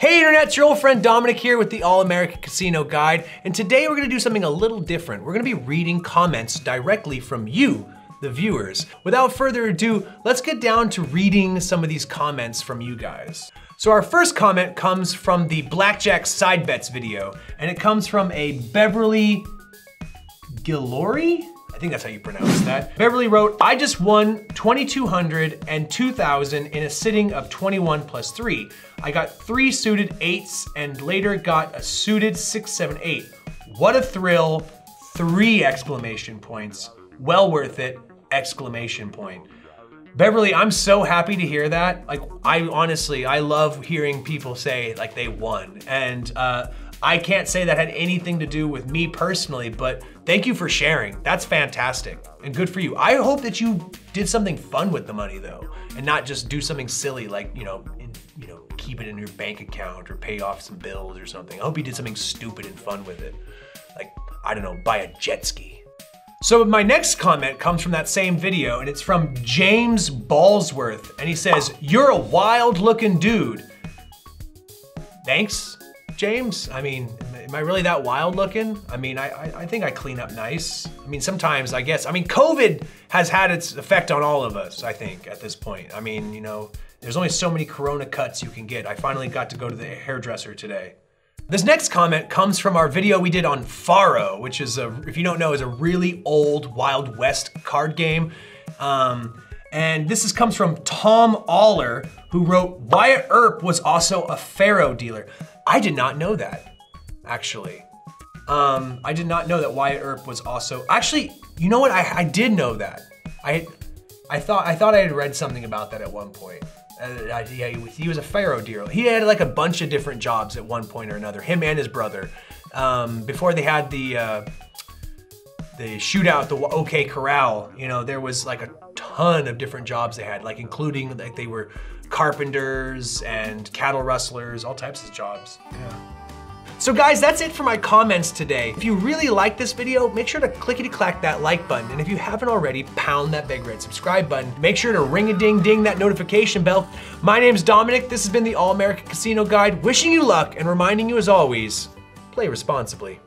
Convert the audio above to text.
Hey Internet, it's your old friend Dominic here with the All American Casino Guide, and today we're gonna do something a little different. We're gonna be reading comments directly from you, the viewers. Without further ado, let's get down to reading some of these comments from you guys. So our first comment comes from the Blackjack Side Bets video, and it comes from a Beverly Gilori? I think that's how you pronounce that. Beverly wrote, I just won 2,200 and 2,000 in a sitting of 21 plus three. I got three suited eights and later got a suited six, seven, eight. What a thrill, three exclamation points. Well worth it, exclamation point. Beverly, I'm so happy to hear that. Like, I honestly, I love hearing people say like they won. And uh, I can't say that had anything to do with me personally, but thank you for sharing. That's fantastic and good for you. I hope that you did something fun with the money though, and not just do something silly like, you know, in, you know, keep it in your bank account or pay off some bills or something. I hope you did something stupid and fun with it. Like, I don't know, buy a jet ski. So my next comment comes from that same video and it's from James Ballsworth and he says, you're a wild looking dude. Thanks. James, I mean, am I really that wild looking? I mean, I, I, I, think I clean up nice. I mean, sometimes I guess, I mean, COVID has had its effect on all of us, I think, at this point. I mean, you know, there's only so many Corona cuts you can get. I finally got to go to the hairdresser today. This next comment comes from our video we did on Faro, which is, a, if you don't know, is a really old Wild West card game. Um, and this is, comes from Tom Aller, who wrote, Wyatt Earp was also a Faro dealer. I did not know that, actually. Um, I did not know that Wyatt Earp was also, actually, you know what? I, I did know that. I, I thought I thought I had read something about that at one point. Uh, yeah, he was, he was, a Faro dealer. He had like a bunch of different jobs at one point or another. Him and his brother. Um, before they had the uh, the shootout, the OK Corral. You know, there was like a ton of different jobs they had, like including like they were carpenters and cattle rustlers, all types of jobs. Yeah. So guys, that's it for my comments today. If you really like this video, make sure to clickety-clack that like button. And if you haven't already, pound that big red subscribe button. Make sure to ring-a-ding-ding that notification bell. My name's Dominic. This has been the All American Casino Guide, wishing you luck and reminding you as always, play responsibly.